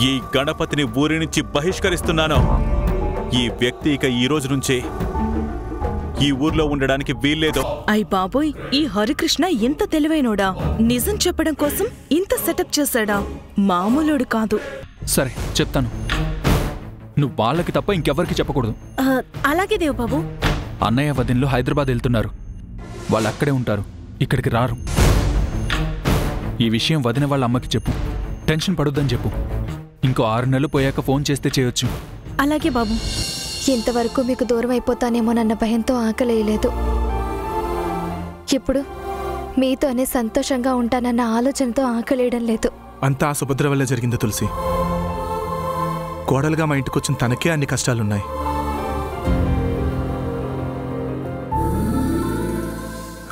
ఈ గణపతిని ఊరి నుంచి బహిష్కరిస్తున్నాను. ఈ వ్యక్తి ఇక ఈ రోజు నుంచే ఈ ఊర్లో ఉండడానికి వీల్లేదు. అయ్ బాబోయ్ ఈ హరికృష్ణ ఇంత తెలివైనోడా? నిజం చెప్పడం కోసం ఇంత సెటప్ చేశాడా? మామూలుడు కాదు. సరే చెప్తాను. నువ్వు వాళ్ళకి తప్ప ఇంకెవ్వరికి చెప్పకూడదు. అలాగే దేవబాబు. అన్నయ్య వదిన్లు హైదరాబాద్ వెళ్తున్నారు. వాళ్ళు అక్కడే ఉంటారు. ఇక్కడికి రారు. ఈ విషయం వదిన వాళ్ళ అమ్మకి చెప్పు. టెన్షన్ పడొద్దని చెప్పు. ఇంకో ఆరు నెలలు పోయాక ఫోన్ చేస్తే చేయొచ్చు. అలాగే బాబు. ఇంతవరకు మీకు దూరం అయిపోతానేమోనన్న భయంతో ఆకలేయలేదు. ఇప్పుడు మీతోనే సంతోషంగా ఉంటానన్న ఆలోచనతో ఆకలేయడం లేదు. అంతా ఆ సుభద్ర వల్లే జరిగింది తులసి. కోడలుగా మా ఇంటికి వచ్చిన తనకే అన్ని కష్టాలున్నాయి.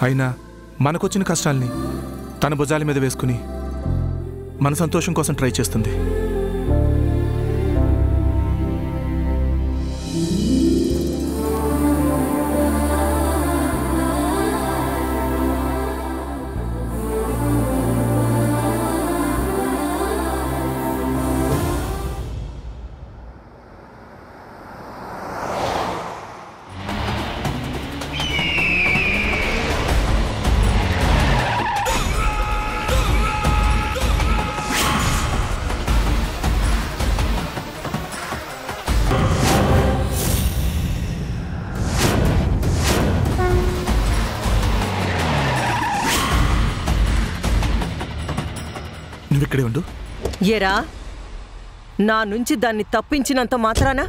అయినా మనకొచ్చిన కష్టాల్ని తన భుజాల మీద వేసుకుని మన సంతోషం కోసం ట్రై చేస్తుంది. ఇక్కడే ఉండు. ఏరా నా నుంచి దాన్ని తప్పించినంత మాత్రాన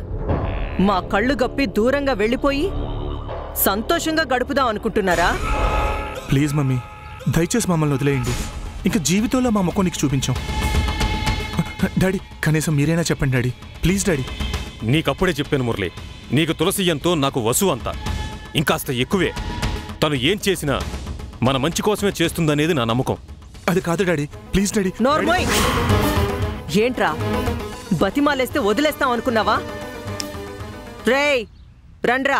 మా కళ్ళు గప్పి దూరంగా వెళ్ళిపోయి సంతోషంగా గడుపుదాం అనుకుంటున్నారా? ప్లీజ్ మమ్మీ దయచేసి మమ్మల్ని వదిలేయండి. ఇంకా జీవితంలో మా ముఖం నీకు చూపించాం. డాడీ కనీసం మీరైనా చెప్పండి డాడీ. Please daddy. నీకప్పుడే చెప్పాను మురళి. నీకు తులసి ఎంతో నాకు వసు అంత. ఇంకాస్త ఎక్కువే. తను ఏం చేసినా మన మంచి కోసమే చేస్తుందనేది నా నమ్మకం. అది కాదు డాడీ. Please daddy. నోర్మోయ్! ఏంట్రా? బతిమాలేస్తే వదిలేస్తాం అనుకున్నావా? రేయ్ రండ్రా.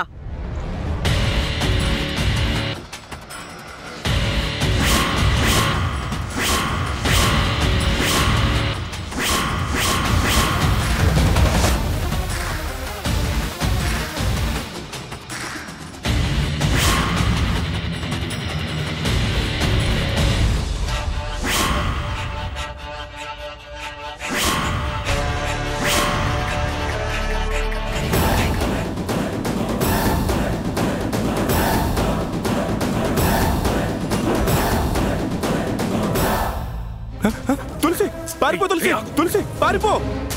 పారిపో తులసి తులసి పారిపో. పారిపో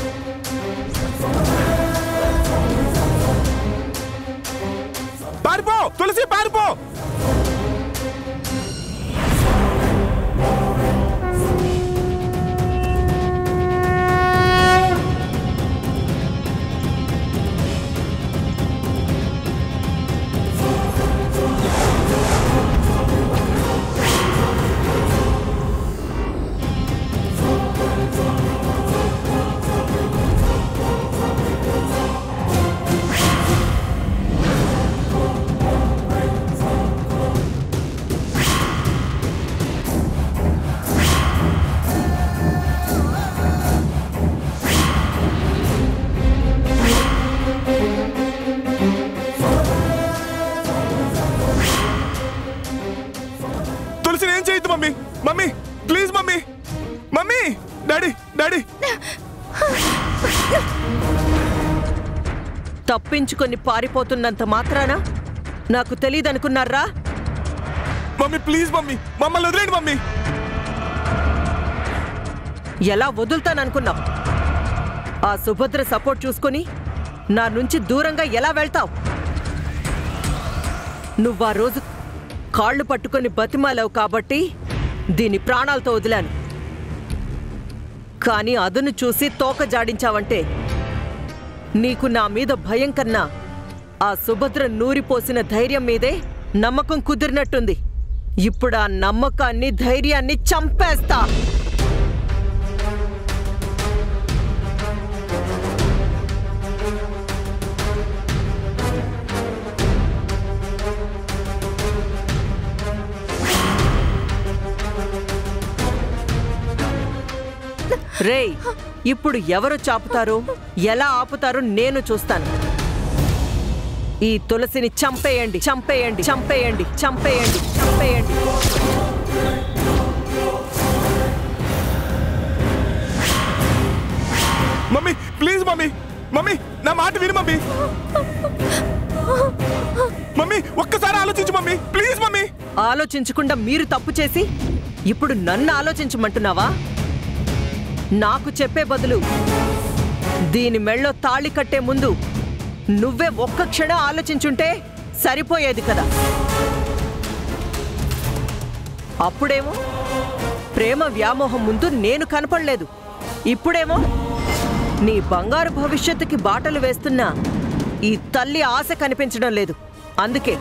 తప్పించుకొని పారిపోతున్నంత మాత్రాన? నాకు తెలియదనుకున్నారా మమ్మీ ప్లీజ్ మమ్మీ మమ్మల్ని వదిలేండి మమ్మీ. ఎలా వదులుతాననుకున్నావు? ఆ సుభద్ర సపోర్ట్ చూసుకొని నా నుంచి దూరంగా ఎలా వెళ్తావు? నువ్వా రోజు కాళ్ళు పట్టుకొని బతిమాలావు కాబట్టి దీని ప్రాణాలతో వదిలాను. కానీ అదును చూసి తోక జాడించావంటే నీకు నా మీద భయం కన్నా ఆ సుభద్ర నూరిపోసిన ధైర్యం మీదే నమ్మకం కుదిరినట్టుంది. ఇప్పుడు ఆ నమ్మకాన్ని ధైర్యాన్ని చంపేస్తా. రేయ్ ఇప్పుడు ఎవరు చాపుతారు? ఎలా ఆపుతారో నేను చూస్తాను. ఈ తులసిని చంపేయండి చంపేయండి చంపేయండి చంపేయండి చంపేయండి. Mummy please mummy. మమ్మీ నా మాట విను మమ్మీ. మమ్మీ ఒక్కసారి ఆలోచించు మమ్మీ. Please mummy. ఆలోచించకుండా మీరు తప్పు చేసి ఇప్పుడు నన్ను ఆలోచించమంటున్నావా? నాకు చెప్పే బదులు దీని మెళ్ళో తాళి కట్టే ముందు నువ్వే ఒక్క క్షణం ఆలోచించుంటే సరిపోయేది కదా. అప్పుడేమో ప్రేమ వ్యామోహం ముందు నేను కనపడలేదు. ఇప్పుడేమో నీ బంగారు భవిష్యత్తుకి బాటలు వేస్తున్నా ఈ తల్లి ఆశ కనిపించడం లేదు. అందుకే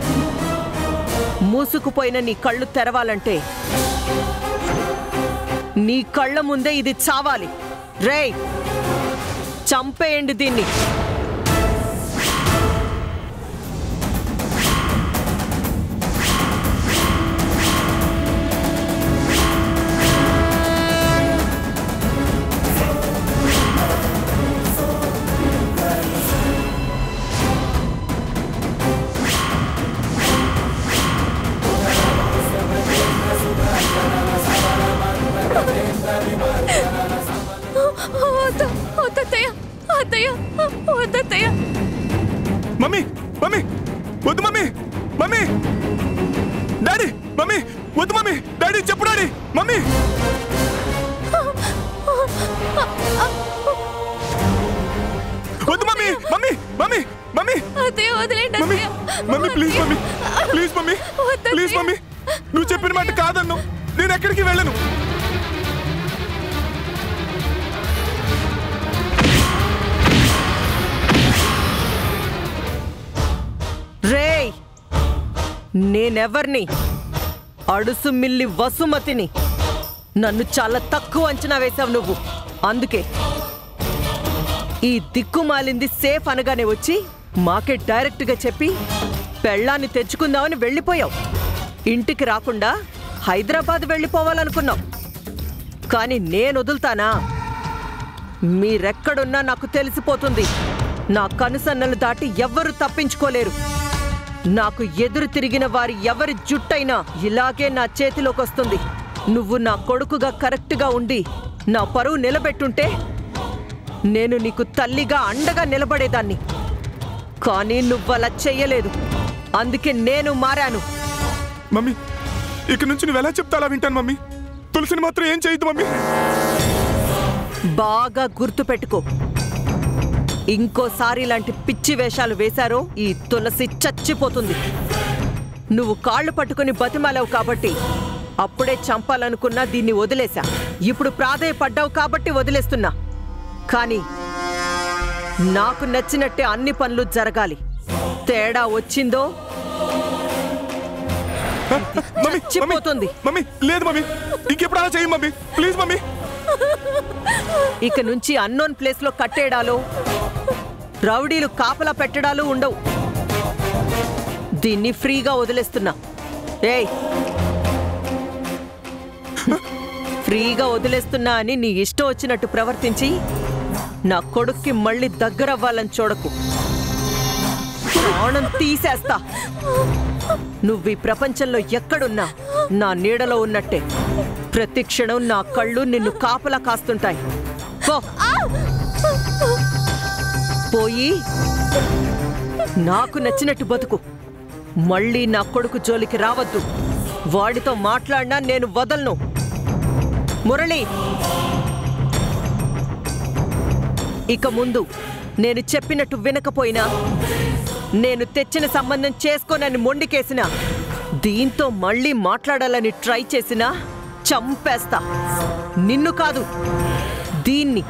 మూసుకుపోయిన నీ కళ్ళు తెరవాలంటే నీ కళ్ళ ముందే ఇది చావాలి. రేయ్! చంపేయండి దీన్ని. అత్తయ్య వదిలేండి mummy mummy please mummy please mummy please. Mummy. నువ్వు చెప్పిన మాట కాదన్ను. నేను ఎక్కడికి వెళ్ళను. రేయ్ నేనెవర్ని? అడుసు మిల్లి వసుమతిని. నన్ను చాలా తక్కువ అంచనా వేశావు నువ్వు. అందుకే ఈ దిక్కుమాలింది సేఫ్ అనగానే వచ్చి మాకే డైరెక్ట్గా చెప్పి పెళ్ళాన్ని తెచ్చుకుందామని వెళ్ళిపోయావు. ఇంటికి రాకుండా హైదరాబాద్ వెళ్ళిపోవాలనుకున్నావు. కానీ నేను వదులుతానా? మీరెక్కడున్నా నాకు తెలిసిపోతుంది. నా కనుసన్నలు దాటి ఎవ్వరూ తప్పించుకోలేరు. నాకు ఎదురు తిరిగిన వారి ఎవరి జుట్టైనా ఇలాగే నా చేతిలోకి వస్తుంది. నువ్వు నా కొడుకుగా కరెక్ట్గా ఉండి నా పరువు నిలబెట్టుంటే నేను నీకు తల్లిగా అండగా నిలబడేదాన్ని. కానీ నువ్వలా చెయ్యలేదు. అందుకే నేను మారాను. మమ్మీ ఇక నుంచి నువ్వు ఎలా చెప్తా అలా వింటాను మమ్మీ? తులసిని మాత్రం ఏం చేయొద్దు మమ్మీ? బాగా గుర్తుపెట్టుకో. ఇంకోసారి ఇలాంటి పిచ్చి వేషాలు వేశారో ఈ తులసి చచ్చిపోతుంది. నువ్వు కాళ్ళు పట్టుకుని బతిమాలావు కాబట్టి అప్పుడే చంపాలనుకున్నా దీన్ని వదిలేశా. ఇప్పుడు ప్రాధేయపడ్డావు కాబట్టి వదిలేస్తున్నా. కానీ నాకు నచ్చినట్టే అన్ని పనులు జరగాలి. తేడా వచ్చిందో? మమ్మీ మమ్మీ చచ్చిపోతుంది. మమ్మీ లేదు మమ్మీ. ఇంకెప్పుడు అలా చేయి మమ్మీ? Please mummy. ఇక నుంచి అన్నోన్ ప్లేస్లో కట్టేయడాలు రౌడీలు కాపలా పెట్టడాలు ఉండవు. దీన్ని ఫ్రీగా వదిలేస్తున్నా. ఏయ్. ఫ్రీగా వదిలేస్తున్నా అని నీ ఇష్టం వచ్చినట్టు ప్రవర్తించి నా కొడుక్కి మళ్ళీ దగ్గరవ్వాలని చూడకు. ప్రాణం తీసేస్తా. నువ్వు ఈ ప్రపంచంలో ఎక్కడున్నా నా నీడలో ఉన్నట్టే. ప్రతి క్షణం నా కళ్ళు నిన్ను కాపలా కాస్తుంటాయి. పోయి నాకు నచ్చినట్టు బతుకు. మళ్ళీ నా కొడుకు జోలికి రావద్దు. వాడితో మాట్లాడినా నేను వదలను. మురళి! ఇక ముందు నేను చెప్పినట్టు వినకపోయినా నేను తెచ్చిన సంబంధం చేసుకోనని మొండికేసిన దీంతో మళ్ళీ మాట్లాడాలని ట్రై చేసినా చంపేస్తా. నిన్ను కాదు దీన్ని.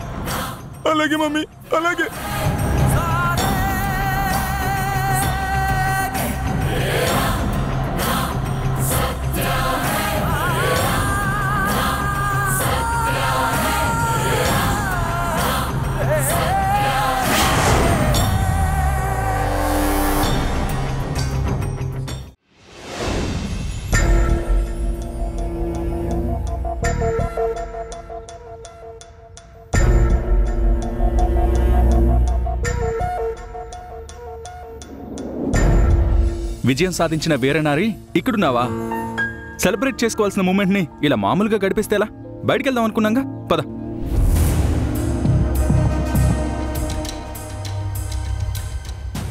అలాగే మమ్మీ అలాగే. విజయం సాధించిన వీరనారి ఇక్కడున్నావా? సెలబ్రేట్ చేసుకోవాల్సిన మూమెంట్ని ఇలా మామూలుగా గడిపిస్తే ఎలా? బయటికి వెళ్దాం అనుకున్నాగా? పద.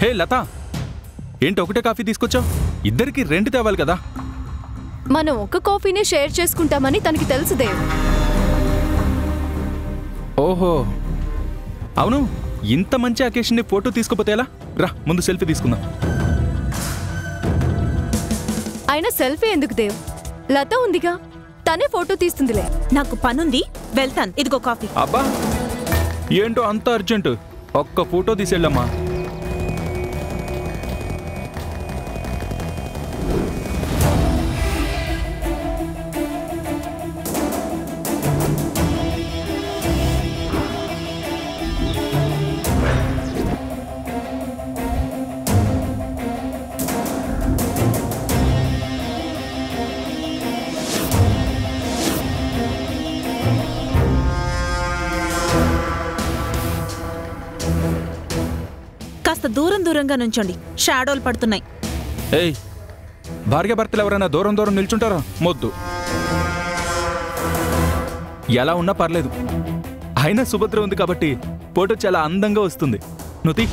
హే లత! ఏంటి ఒకటే కాఫీ తీసుకొచ్చావు? ఇద్దరికి రెండు తేవాలి కదా? మనం ఒక కాఫీనే షేర్ చేసుకుంటామని తనకి తెలుసు దేవ్. ఓహో! అవును ఇంత మంచి అకేషన్ని ఫోటో తీసుకోపోతే ఎలా? రా ముందు సెల్ఫీ తీసుకుందాం. అయినా సెల్ఫీ ఎందుకు దేవ్? లత ఉందిగా? తనే ఫోటో తీస్తుందిలే. నాకు పనుంది వెళ్తాను. ఇదిగో కాఫీ. అబ్బా ఏంటో అంత అర్జెంటు? ఒక్క ఫోటో తీసేళ్ళమ్మా. దూరంగా నుంచోండి. షాడోలు పడుతున్నాయి. ఏయ్ భార్య భర్తలు ఎవరైనా దూరం దూరం నిల్చుంటారా? మొద్దు. ఎలా ఉన్నా పర్లేదు. అయినా సుభద్ర ఉంది కాబట్టి ఫోటో చాలా అందంగా వస్తుంది. నుతి.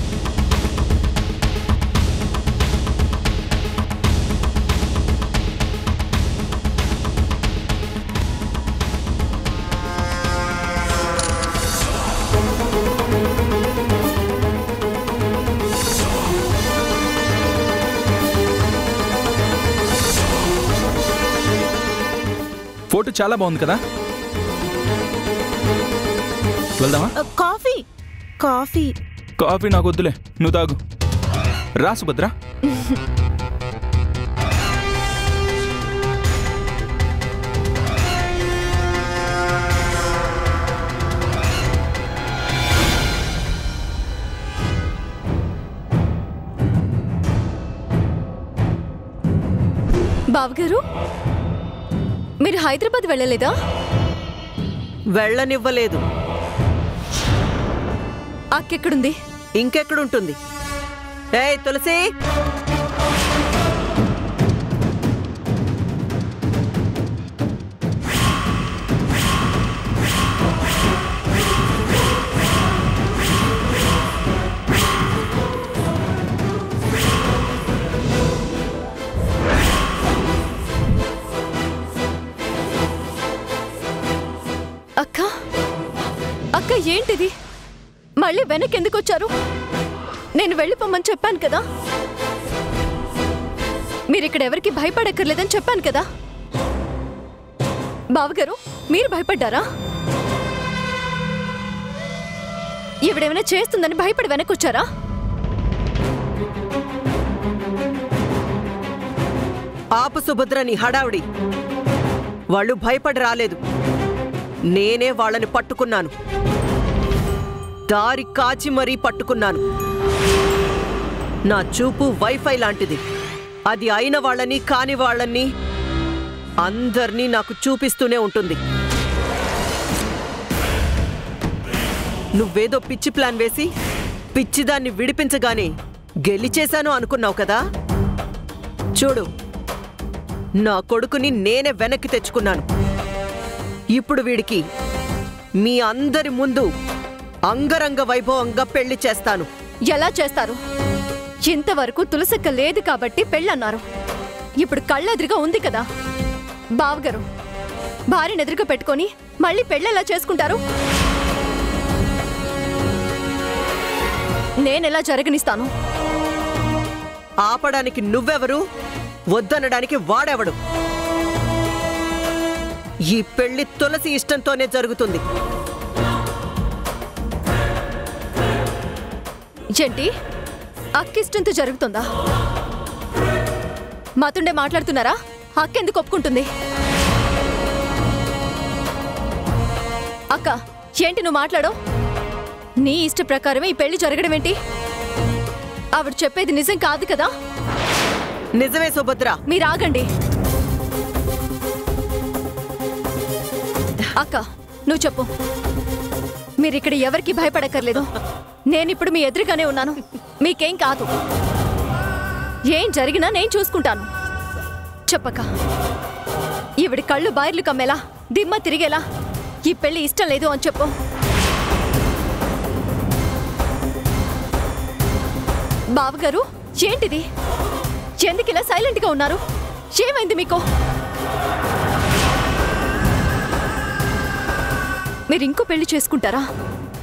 ఫోటో చాలా బాగుంది కదా? వెళ్దామా? అ, కాఫీ. కాఫీ. కాఫీ నాకు వద్దులే నువ్వు తాగు. రా సుభద్ర. బావగారు మీరు హైదరాబాద్ వెళ్ళలేదా? వెళ్ళనివ్వలేదు. అక్కెక్కడుంది? ఇంకెక్కడుంటుంది? ఏయ్ తులసి! వెనకెందుకు వెనక్కి ఎందుకు వచ్చారు నేను వెళ్ళిపోమని చెప్పాను కదా? మీరు ఇక్కడ ఎవరికి భయపడక్కర్లేదని చెప్పాను కదా? బావగారు మీరు భయపడ్డారా? ఈవిడేమైనా చేస్తుందని భయపడి వెనక్కి వచ్చారా ఆపు సుభద్రని హడావుడి. వాళ్ళు భయపడి రాలేదు. నేనే వాళ్ళని పట్టుకున్నాను. దారి కాచి మరీ పట్టుకున్నాను. నా చూపు వైఫై లాంటిది. అది అయిన వాళ్ళని కాని వాళ్ళని అందర్నీ నాకు చూపిస్తూనే ఉంటుంది. నువ్వేదో పిచ్చి ప్లాన్ వేసి పిచ్చిదాన్ని విడిపించగానే గెలిచేశాను అనుకున్నావు కదా? చూడు నా కొడుకుని నేనే వెనక్కి తెచ్చుకున్నాను. ఇప్పుడు వీడికి మీ అందరి ముందు అంగరంగ వైభవంగా పెళ్ళి చేస్తాను. ఎలా చేస్తారు? ఇంతవరకు తులసక్క లేదు కాబట్టి పెళ్ళన్నారు. ఇప్పుడు కళ్ళెదురుగా ఉంది కదా. బావగారు భార్యను ఎదురుగా పెట్టుకొని మళ్ళీ పెళ్ళెలా చేసుకుంటారు? నేనెలా జరగనిస్తాను? ఆపడానికి నువ్వెవరు? వద్దనడానికి వాడెవడు? ఈ పెళ్ళి తులసి ఇష్టంతోనే జరుగుతుంది. జంటి అక్కిష్టంతో జరుగుతుందా? మాతుండే మాట్లాడుతున్నారా? అక్కెందుకు ఒప్పుకుంటుంది? అక్క ఏంటి నువ్వు మాట్లాడో? నీ ఇష్ట ప్రకారమే ఈ పెళ్ళి జరగడం ఏంటి? ఆవిడ చెప్పేది నిజం కాదు కదా? నిజమే సుభద్ర. మీరు ఆగండి. అక్క నువ్వు చెప్పు. మీరు ఇక్కడ ఎవరికి భయపడక్కర్లేదు. నేను ఇప్పుడు మీ ఎదురుగానే ఉన్నాను. మీకేం కాదు. ఏం జరిగినా నేను చూసుకుంటాను. చెప్పక. ఈవిడి కళ్ళు బాయిర్లు కమ్మేలా దిమ్మ తిరిగేలా ఈ పెళ్ళి ఇష్టం లేదు అని చెప్పు. బావగారు ఏంటిది? ఎందుకు ఇలా సైలెంట్గా ఉన్నారు? ఏమైంది మీకు? మీరు ఇంకో పెళ్ళి చేసుకుంటారా?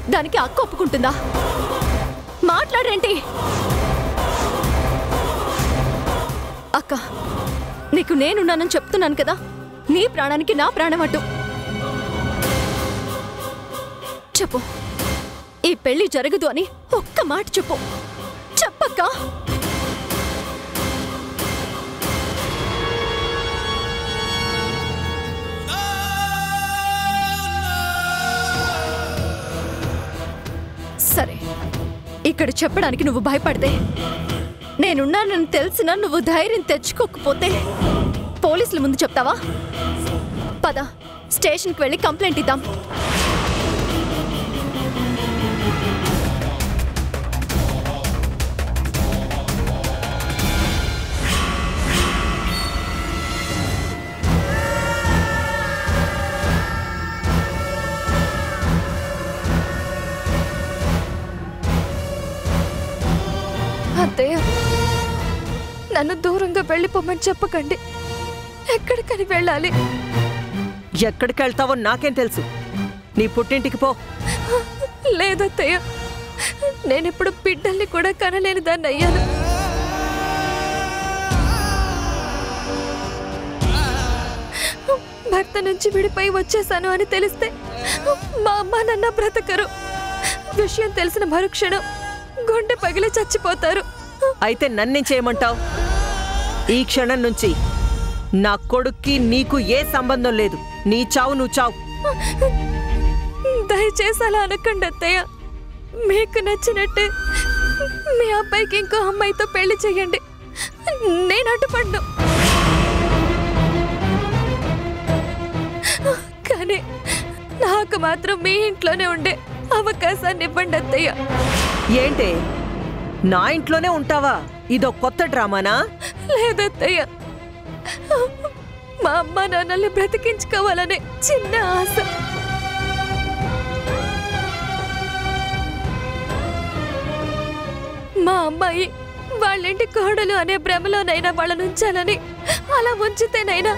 దానికి అక్క ఒప్పుకుంటుందా? మాట్లాడరేంటి అక్క నీకు నేనున్నానని చెప్తున్నాను కదా? నీ ప్రాణానికి నా ప్రాణం అడ్డు చెప్పు. ఈ పెళ్ళి జరగదు అని ఒక్క మాట చెప్పు. చెప్పక్క. ఇక్కడ చెప్పడానికి నువ్వు భయపడితే నేనున్నానని తెలిసినా నువ్వు ధైర్యం తెచ్చుకోకపోతే పోలీసుల ముందు చెప్తావా? పద స్టేషన్కి వెళ్ళి కంప్లైంట్ ఇద్దాం. నన్ను దూరంగా వెళ్ళిపోమని చెప్పకండి. ఎక్కడికని వెళ్ళాలి? ఎక్కడికి వెళ్తావో నాకేం తెలుసు. నీ పుట్టింటికి పో. లేదత్తయ్య నేనిప్పుడు బిడ్డల్ని కూడా కనలేని దాన్ని అయ్యాను. భర్త నుంచి విడిపోయి వచ్చేసాను అని తెలిస్తే మా అమ్మ నాన్న బ్రతకరు. విషయం తెలిసిన మరుక్షణం గుండె పగిలి చచ్చిపోతారు. అయితే నన్నేం చేయమంటావు? ఈ క్షణం నుంచి నా కొడుక్కి నీకు ఏ సంబంధం లేదు. నీ చావు నువ్వు చావు. దయచేసి అలా అనకండి అత్తయ్య. మీకు నచ్చినట్టే మీ అబ్బాయికి ఇంకో అమ్మాయితో పెళ్ళి చేయండి. నేను అడ్డుపడ్ను. కానీ నాకు మాత్రం మీ ఇంట్లోనే ఉండే అవకాశాన్ని ఇవ్వండి అత్తయ్య. ఏంటే? నా ఇంట్లోనే ఉంటావా? ఇదో కొత్త డ్రామానా? లేదత్తయ్య. మా అమ్మ నాన్నల్ని బ్రతికించుకోవాలనే చిన్న ఆశ. మా అమ్మాయి వాళ్ళింటి కోడలు అనే భ్రమలోనైనా వాళ్ళను ఉంచాలని అలా ఉంచితేనైనా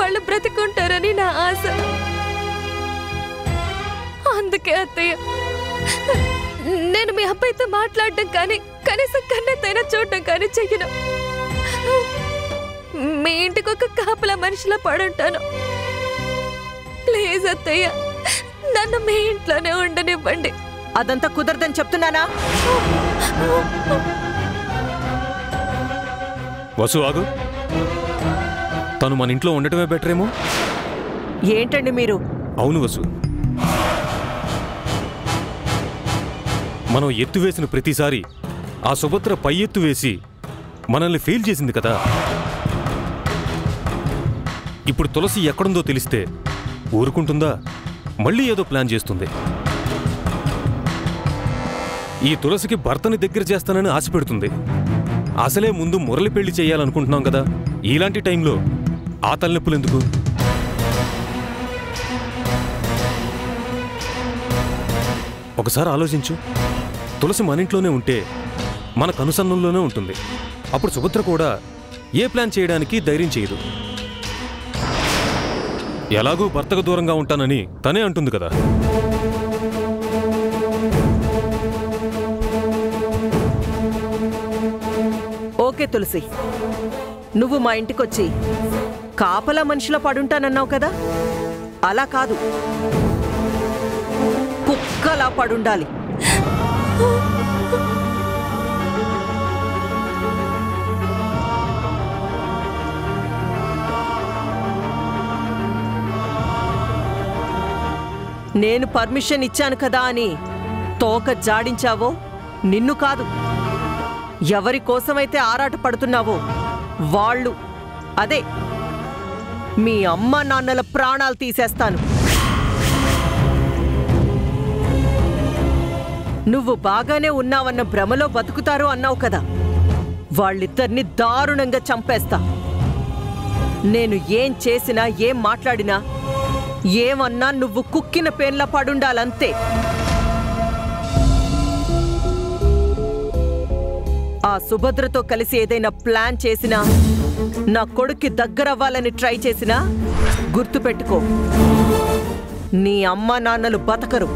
వాళ్ళు బ్రతికుంటారని నా ఆశ. అందుకే అత్తయ్య నేను మీ అబ్బాయితో మాట్లాడడం కానీ కనీసం కన్నెత్తైనా చూడడం కానీ చెయ్యను. మీ ఇంటికి ఒక కాపలా మనిషిలా పడుంటాను. ప్లీజ్ అత్తయ్య నన్ను మీ ఇంట్లోనే ఉండనివ్వండి. అదంతా కుదరదని చెప్తున్నానా? వసు ఆగు. తను మన ఇంట్లో ఉండటమే బెటర్ ఏమో ఏంటండి మీరు? అవును వసు. మనం ఎత్తు వేసిన ప్రతిసారి ఆ సుభద్ర పై ఎత్తు వేసి మనల్ని ఫెయిల్ చేసింది కదా. ఇప్పుడు తులసి ఎక్కడుందో తెలిస్తే ఊరుకుంటుందా? మళ్ళీ ఏదో ప్లాన్ చేస్తుంది. ఈ తులసికి భర్తని దగ్గర చేస్తానని ఆశ పెడుతుంది. అసలే ముందు మురళి పెళ్ళి చేయాలనుకుంటున్నాం కదా. ఇలాంటి టైంలో ఆ తలనొప్పులు ఎందుకు? ఒకసారి ఆలోచించు. తులసి మన ఇంట్లోనే ఉంటే మన కనుసన్నంలోనే ఉంటుంది. అప్పుడు సుభద్ర కూడా ఏ ప్లాన్ చేయడానికి ధైర్యం చేయదు. ఎలాగూ భర్తకు దూరంగా ఉంటానని తనే అంటుంది కదా. ఓకే తులసి. నువ్వు మా ఇంటికొచ్చి కాపలా మనిషిలో పడుంటానన్నావు కదా? అలా కాదు. కుక్కలా పడుండాలి. నేను పర్మిషన్ ఇచ్చాను కదా అని తోక జాడించావో? నిన్ను కాదు. ఎవరి కోసమైతే ఆరాట పడుతున్నావో వాళ్ళు. అదే మీ అమ్మ నాన్నల ప్రాణాలు తీసేస్తాను. నువ్వు బాగానే ఉన్నావన్న భ్రమలో బతుకుతారు అన్నావు కదా. వాళ్ళిద్దరిని దారుణంగా చంపేస్తా. నేను ఏం చేసినా ఏం మాట్లాడినా ఏమన్నా నువ్వు కుక్కిన పేన్లా పడుండాలంతే. ఆ సుభద్రతో కలిసి ఏదైనా ప్లాన్ చేసినా నా కొడుక్కి దగ్గరవ్వాలని ట్రై చేసినా గుర్తుపెట్టుకో. నీ అమ్మ నాన్నలు బతకరు.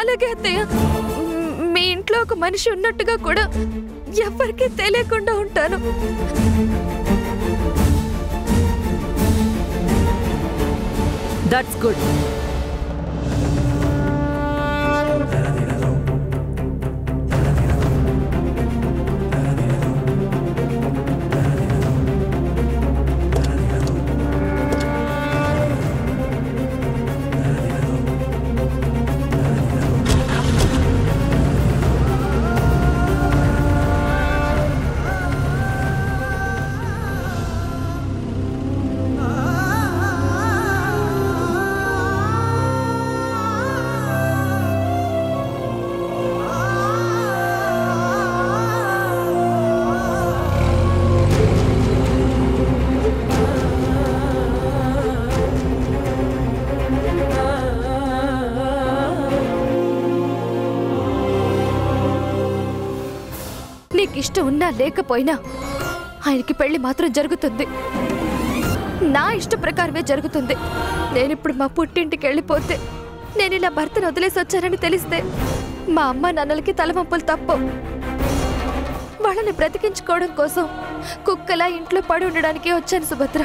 అలాగే అత్తయ్య. మీ ఇంట్లో ఒక మనిషి ఉన్నట్టుగా కూడా ఎవరికీ తెలియకుండా ఉంటాను. దట్స్ గుడ్ ఇష్టం ఉన్నా లేకపోయినా ఆయనకి పెళ్ళి మాత్రం జరుగుతుంది. నా ఇష్ట ప్రకారమే జరుగుతుంది. నేనిప్పుడు మా పుట్టింటికి వెళ్ళిపోతే నేను ఇలా భర్తను వదిలేసి వచ్చానని తెలిస్తే మా అమ్మ నాన్నలకి తలవంపులు తప్పు. వాళ్ళని బ్రతికించుకోవడం కోసం కుక్కలా ఇంట్లో పడి ఉండడానికి వచ్చాను సుభద్ర.